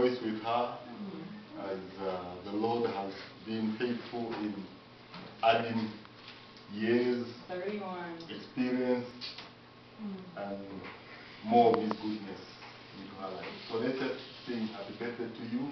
rejoice with her as uh, the Lord has been faithful in adding years, 31. experience, and more of His goodness into her life. So let's just sing happy birthday to you.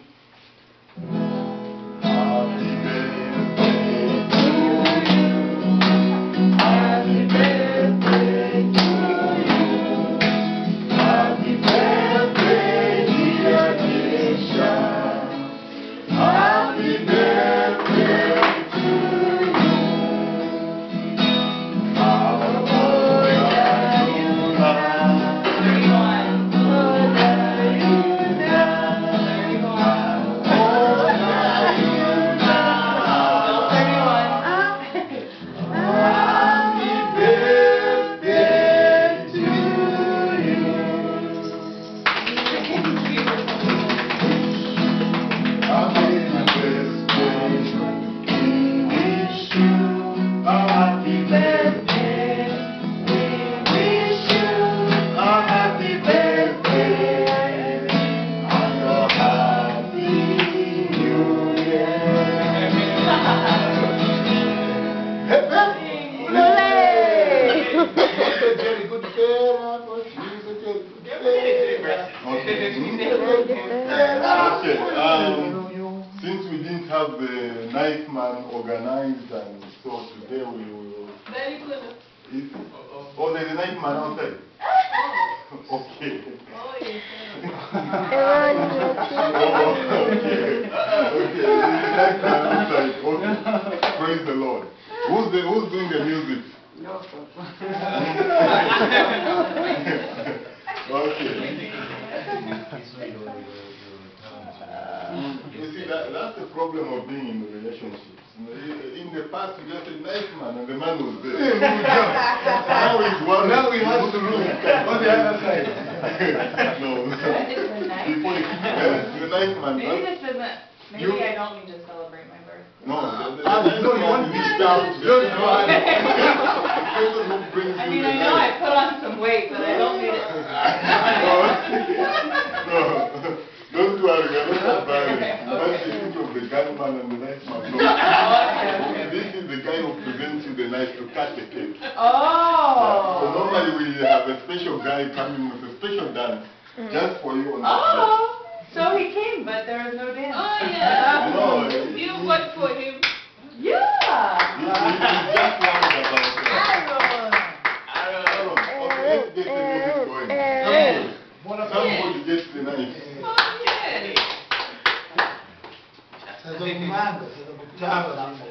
Okay, um, since we didn't have the ninth man organized and so today we will. Very good. Is, oh, there's a ninth man outside? Okay. Oh, yes. Oh, okay. Okay, there's a ninth man outside. Okay. Praise the Lord. Who's, the, who's doing the music? okay. You see, that, that's the problem of being in relationships. In the- In the past, you just said, nice man, and the man was there. now he's one. Now we have to look on the other side. no. It's the nice you, man. nice man. Maybe this isn't, maybe You- I don't need to celebrate my birthday. No, the, the, Ah, the nice so you man want is me the to staff. start? The Don't person try. the person who brings I you mean, the I know I nice- put on some weight, but I don't need it. no, don't worry, we're not comparing. Once you think of the gunman and the nice man, no. Okay. This is the guy who presents you the knife to cut the cake. Oh! So normally we have a special guy coming with a special dance mm. just for you on that day. Oh, so he came, but there was no dance. Oh, yeah. No, You Você não fumava, você não botava.